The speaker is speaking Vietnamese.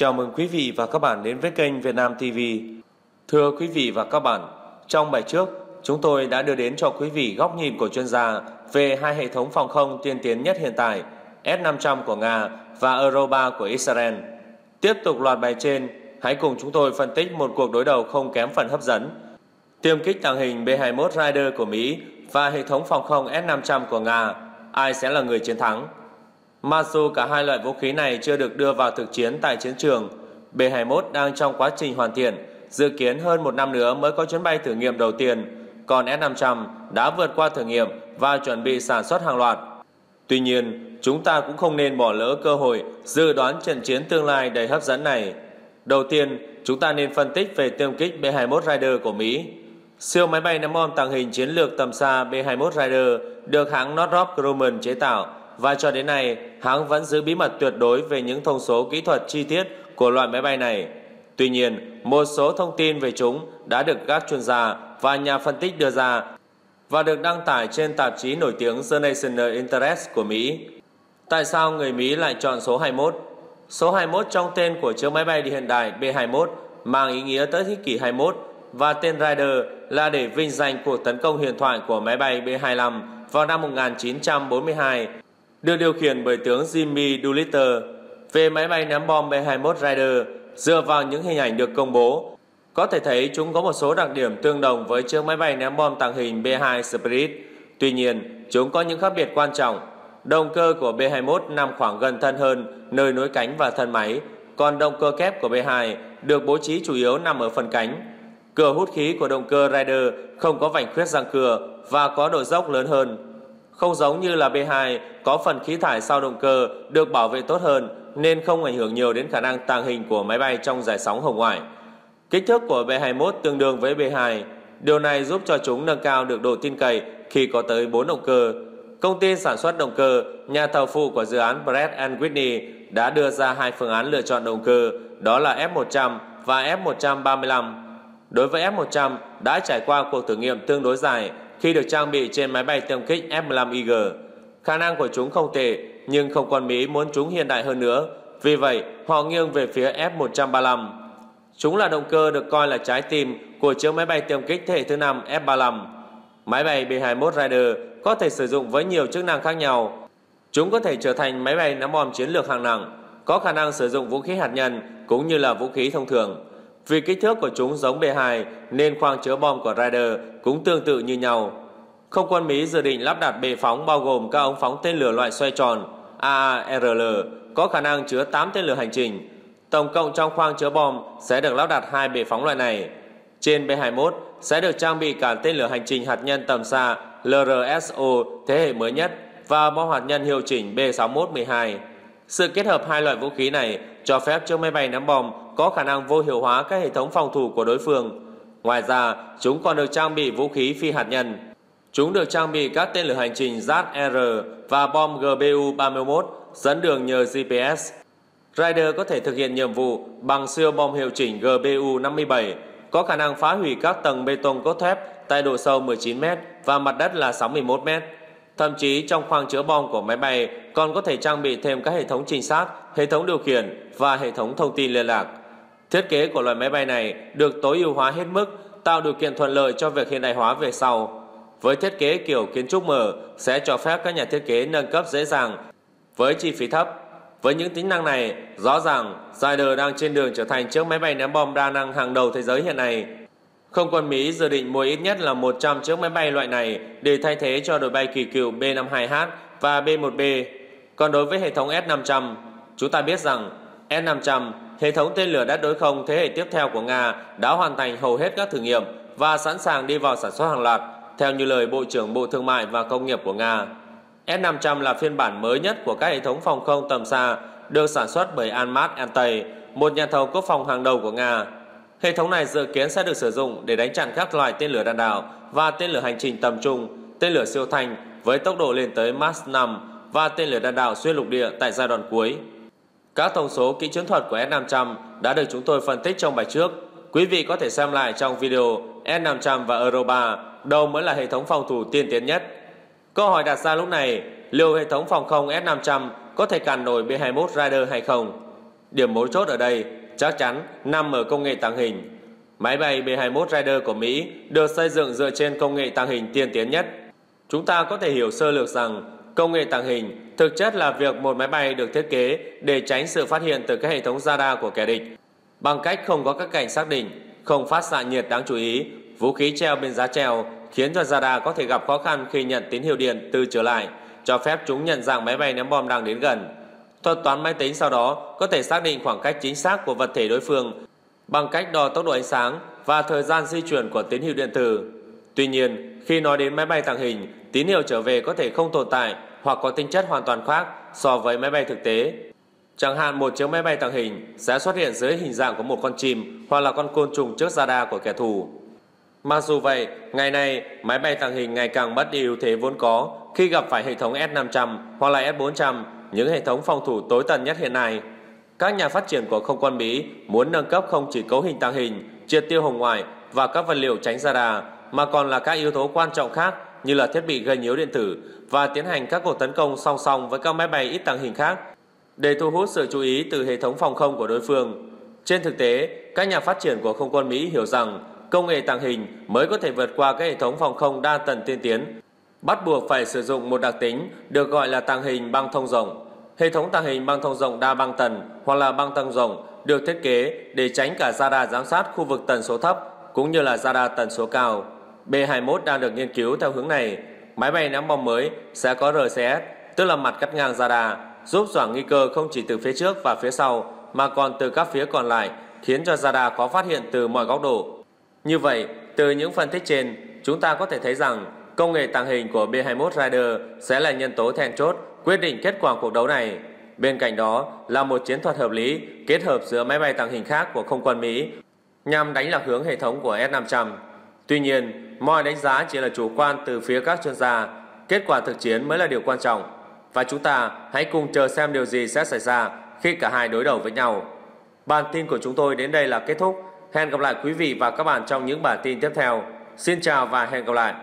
Chào mừng quý vị và các bạn đến với kênh Việt Nam TV. Thưa quý vị và các bạn, trong bài trước, chúng tôi đã đưa đến cho quý vị góc nhìn của chuyên gia về hai hệ thống phòng không tiên tiến nhất hiện tại, S-500 của Nga và Euro 3 của Israel. Tiếp tục loạt bài trên, hãy cùng chúng tôi phân tích một cuộc đối đầu không kém phần hấp dẫn. Tiêm kích tàng hình B-21 Raider của Mỹ và hệ thống phòng không S-500 của Nga, ai sẽ là người chiến thắng? Mặc dù cả hai loại vũ khí này chưa được đưa vào thực chiến tại chiến trường, B-21 đang trong quá trình hoàn thiện, dự kiến hơn một năm nữa mới có chuyến bay thử nghiệm đầu tiên, còn S-500 đã vượt qua thử nghiệm và chuẩn bị sản xuất hàng loạt. Tuy nhiên, chúng ta cũng không nên bỏ lỡ cơ hội dự đoán trận chiến tương lai đầy hấp dẫn này. Đầu tiên, chúng ta nên phân tích về tiêm kích B-21 Raider của Mỹ. Siêu máy bay ném bom tàng hình chiến lược tầm xa B-21 Raider được hãng Northrop Grumman chế tạo và cho đến nay hãng vẫn giữ bí mật tuyệt đối về những thông số kỹ thuật chi tiết của loại máy bay này. Tuy nhiên, một số thông tin về chúng đã được các chuyên gia và nhà phân tích đưa ra và được đăng tải trên tạp chí nổi tiếng The National Interest của Mỹ. Tại sao người Mỹ lại chọn số 21? Số 21 trong tên của chiếc máy bay hiện đại B-21 mang ý nghĩa tới thế kỷ 21 và tên Rider là để vinh danh cuộc tấn công huyền thoại của máy bay B-25 vào năm 1942 được điều khiển bởi tướng Jimmy Doolittle về máy bay ném bom B-21 Raider dựa vào những hình ảnh được công bố. Có thể thấy chúng có một số đặc điểm tương đồng với chiếc máy bay ném bom tàng hình B-2 Spirit. Tuy nhiên, chúng có những khác biệt quan trọng. Động cơ của B-21 nằm khoảng gần thân hơn nơi nối cánh và thân máy, còn động cơ kép của B-2 được bố trí chủ yếu nằm ở phần cánh. Cửa hút khí của động cơ Raider không có vành khuyết răng cửa và có độ dốc lớn hơn. Không giống như là B2 có phần khí thải sau động cơ được bảo vệ tốt hơn nên không ảnh hưởng nhiều đến khả năng tàng hình của máy bay trong giải sóng hồng ngoại. Kích thước của B21 tương đương với B2. Điều này giúp cho chúng nâng cao được độ tin cậy khi có tới 4 động cơ. Công ty sản xuất động cơ, nhà thầu phụ của dự án Pratt Whitney đã đưa ra hai phương án lựa chọn động cơ, đó là F100 và F135. Đối với F100 đã trải qua cuộc thử nghiệm tương đối dài khi được trang bị trên máy bay tiêm kích F-15Ig, Khả năng của chúng không tệ, nhưng không quân Mỹ muốn chúng hiện đại hơn nữa. Vì vậy, họ nghiêng về phía F-135. Chúng là động cơ được coi là trái tim của chiếc máy bay tiêm kích thế hệ thứ 5 F-35. Máy bay B-21 Raider có thể sử dụng với nhiều chức năng khác nhau. Chúng có thể trở thành máy bay ném bom chiến lược hạng nặng, có khả năng sử dụng vũ khí hạt nhân cũng như là vũ khí thông thường. Vì kích thước của chúng giống B2 nên khoang chứa bom của Raider cũng tương tự như nhau. Không quân Mỹ dự định lắp đặt bệ phóng bao gồm các ống phóng tên lửa loại xoay tròn AARL có khả năng chứa 8 tên lửa hành trình. Tổng cộng trong khoang chứa bom sẽ được lắp đặt hai bệ phóng loại này. Trên B-21 sẽ được trang bị cả tên lửa hành trình hạt nhân tầm xa LRSO thế hệ mới nhất và bom hạt nhân hiệu chỉnh B61-12. Sự kết hợp hai loại vũ khí này cho phép chiếc máy bay ném bom có khả năng vô hiệu hóa các hệ thống phòng thủ của đối phương. Ngoài ra, chúng còn được trang bị vũ khí phi hạt nhân. Chúng được trang bị các tên lửa hành trình ZR và bom GBU-31 dẫn đường nhờ GPS. Rider có thể thực hiện nhiệm vụ bằng siêu bom hiệu chỉnh GBU-57, có khả năng phá hủy các tầng bê tông cốt thép tại độ sâu 19m và mặt đất là 61m. Thậm chí trong khoang chứa bom của máy bay còn có thể trang bị thêm các hệ thống trinh sát, hệ thống điều khiển và hệ thống thông tin liên lạc. Thiết kế của loại máy bay này được tối ưu hóa hết mức, tạo điều kiện thuận lợi cho việc hiện đại hóa về sau. Với thiết kế kiểu kiến trúc mở sẽ cho phép các nhà thiết kế nâng cấp dễ dàng với chi phí thấp. Với những tính năng này, rõ ràng Ryder đang trên đường trở thành chiếc máy bay ném bom đa năng hàng đầu thế giới hiện nay. Không quân Mỹ dự định mua ít nhất là 100 chiếc máy bay loại này để thay thế cho đội bay kỳ cựu B-52H và B-1B. Còn đối với hệ thống S-500, chúng ta biết rằng S-500, hệ thống tên lửa đất đối không thế hệ tiếp theo của Nga đã hoàn thành hầu hết các thử nghiệm và sẵn sàng đi vào sản xuất hàng loạt, theo như lời Bộ trưởng Bộ Thương mại và Công nghiệp của Nga. S-500 là phiên bản mới nhất của các hệ thống phòng không tầm xa được sản xuất bởi Anmat Antey, một nhà thầu quốc phòng hàng đầu của Nga. Hệ thống này dự kiến sẽ được sử dụng để đánh chặn các loại tên lửa đạn đạo và tên lửa hành trình tầm trung, tên lửa siêu thanh với tốc độ lên tới Mach 5 và tên lửa đạn đạo xuyên lục địa tại giai đoạn cuối. Các thông số kỹ chiến thuật của S500 đã được chúng tôi phân tích trong bài trước. Quý vị có thể xem lại trong video S500 và Euro 3 đâu mới là hệ thống phòng thủ tiên tiến nhất. Câu hỏi đặt ra lúc này, liệu hệ thống phòng không S500 có thể cản nổi B-21 Raider hay không? Điểm mấu chốt ở đây chắc chắn nằm ở công nghệ tàng hình. Máy bay B-21 Raider của Mỹ được xây dựng dựa trên công nghệ tàng hình tiên tiến nhất. Chúng ta có thể hiểu sơ lược rằng công nghệ tàng hình thực chất là việc một máy bay được thiết kế để tránh sự phát hiện từ các hệ thống radar của kẻ địch. Bằng cách không có các cảnh xác định, không phát xạ nhiệt đáng chú ý, vũ khí treo bên giá treo khiến cho radar có thể gặp khó khăn khi nhận tín hiệu điện từ trở lại, cho phép chúng nhận dạng máy bay ném bom đang đến gần. Thuật toán máy tính sau đó có thể xác định khoảng cách chính xác của vật thể đối phương bằng cách đo tốc độ ánh sáng và thời gian di chuyển của tín hiệu điện tử. Tuy nhiên, khi nói đến máy bay tàng hình, tín hiệu trở về có thể không tồn tại hoặc có tính chất hoàn toàn khác so với máy bay thực tế. Chẳng hạn một chiếc máy bay tàng hình sẽ xuất hiện dưới hình dạng của một con chim hoặc là con côn trùng trước radar của kẻ thù. Mặc dù vậy, ngày nay máy bay tàng hình ngày càng mất đi ưu thế vốn có khi gặp phải hệ thống S500 hoặc là S400, những hệ thống phòng thủ tối tân nhất hiện nay. Các nhà phát triển của không quân Mỹ muốn nâng cấp không chỉ cấu hình tàng hình, triệt tiêu hồng ngoại và các vật liệu tránh radar, mà còn là các yếu tố quan trọng khác như là thiết bị gây nhiễu điện tử và tiến hành các cuộc tấn công song song với các máy bay ít tàng hình khác để thu hút sự chú ý từ hệ thống phòng không của đối phương. Trên thực tế, các nhà phát triển của không quân Mỹ hiểu rằng công nghệ tàng hình mới có thể vượt qua các hệ thống phòng không đa tần tiên tiến, bắt buộc phải sử dụng một đặc tính được gọi là tàng hình băng thông rộng. Hệ thống tàng hình băng thông rộng đa băng tần hoặc là băng tầng rộng được thiết kế để tránh cả radar giám sát khu vực tần số thấp cũng như là radar tần số cao. B-21 đang được nghiên cứu theo hướng này. Máy bay ném bom mới sẽ có RCS, tức là mặt cắt ngang radar, giúp giảm nguy cơ không chỉ từ phía trước và phía sau mà còn từ các phía còn lại, khiến cho radar khó phát hiện từ mọi góc độ. Như vậy, từ những phân tích trên, chúng ta có thể thấy rằng công nghệ tàng hình của B-21 Raider sẽ là nhân tố then chốt quyết định kết quả cuộc đấu này. Bên cạnh đó là một chiến thuật hợp lý kết hợp giữa máy bay tàng hình khác của không quân Mỹ nhằm đánh lạc hướng hệ thống của S-500. Tuy nhiên, mọi đánh giá chỉ là chủ quan từ phía các chuyên gia, kết quả thực chiến mới là điều quan trọng. Và chúng ta hãy cùng chờ xem điều gì sẽ xảy ra khi cả hai đối đầu với nhau. Bản tin của chúng tôi đến đây là kết thúc. Hẹn gặp lại quý vị và các bạn trong những bản tin tiếp theo. Xin chào và hẹn gặp lại.